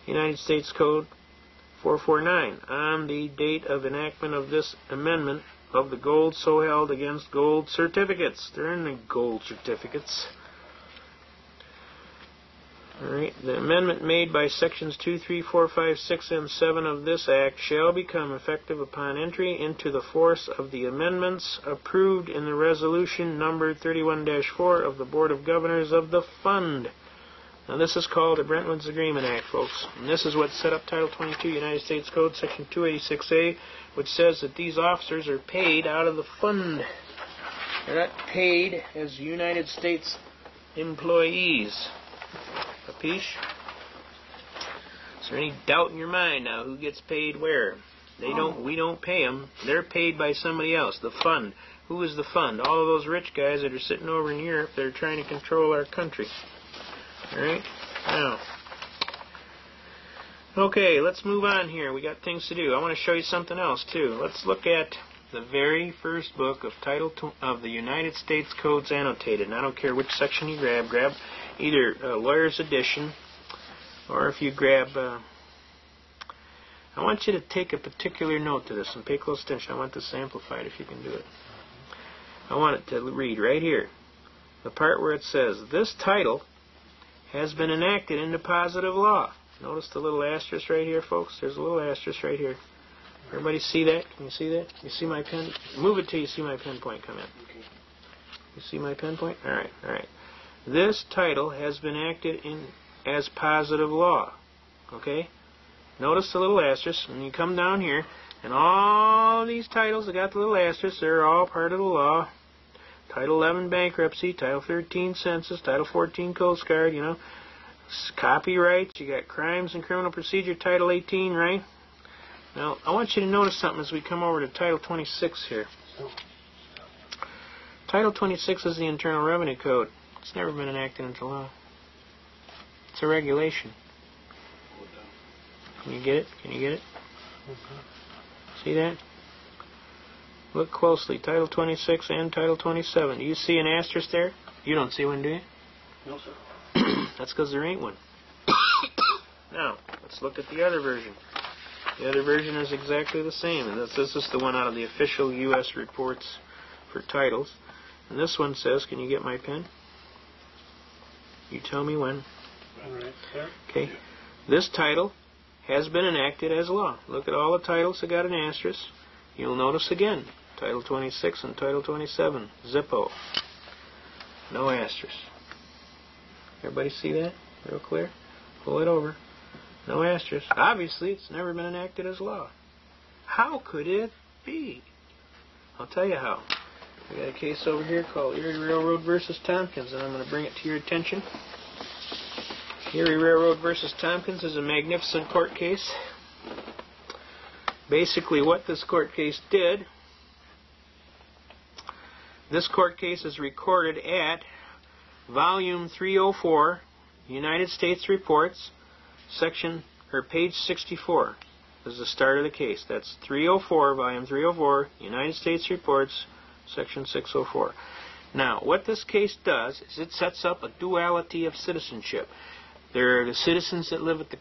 United States Code 449, on the date of enactment of this amendment of the gold so held against gold certificates. They're in the gold certificates. The amendment made by sections 2, 3, 4, 5, 6, and 7 of this act shall become effective upon entry into the force of the amendments approved in the resolution number 31-4 of the Board of Governors of the Fund. Now, this is called the Bretton Woods Agreement Act, folks. And this is what set up Title 22 United States Code, Section 286A, which says that these officers are paid out of the fund. They're not paid as United States employees. Capiche? Is there any doubt in your mind now who gets paid where? They don't. We don't pay them. They're paid by somebody else. The fund. Who is the fund? All of those rich guys that are sitting over in Europe that are trying to control our country. All right. Now. Okay, let's move on here. We got things to do. I want to show you something else too. Let's look at the very first book of Title of the United States Codes Annotated. And I don't care which section you grab. Grab either Lawyer's Edition or if you grab. Uh, I want you to take a particular note to this and pay close attention. I want this amplified if you can do it. I want it to read right here. The part where it says, This title has been enacted into positive law. Notice the little asterisk right here, folks? There's a little asterisk right here. Everybody see that? Can you see that? You see my pen? Move it till you see my pen point come in. You see my pen point? All right, all right. This title has been acted in as positive law. Okay? Notice the little asterisk, and you come down here, and all these titles that got the little asterisk, they're all part of the law. Title 11 bankruptcy, Title 13 census, Title 14 Coast Guard, you know. Copyrights, you got crimes and criminal procedure, Title 18, right? Now, I want you to notice something as we come over to Title 26 here. Title 26 is the Internal Revenue Code. It's never been enacted into law. It's a regulation. Can you get it? Can you get it? See that? Look closely. Title 26 and Title 27. Do you see an asterisk there? You don't see one, do you? No, sir. That's because there ain't one. now, let's look at the other version. The other version is exactly the same. And this, this is the one out of the official U.S. reports for titles. And this one says, can you get my pen? You tell me when. All right. Okay. This title has been enacted as law. Look at all the titles that got an asterisk. You'll notice again, Title 26 and Title 27, Zippo. No asterisk. Everybody see that? Real clear? Pull it over. No asterisk. Obviously, it's never been enacted as law. How could it be? I'll tell you how. We got a case over here called Erie Railroad versus Tompkins, and I'm going to bring it to your attention. Erie Railroad versus Tompkins is a magnificent court case. Basically, what this court case did, this court case is recorded at volume 304, United States Reports, section or page 64. This is the start of the case. That's 304, volume 304, United States Reports, section 604. Now, what this case does is it sets up a duality of citizenship. There are the citizens that live at the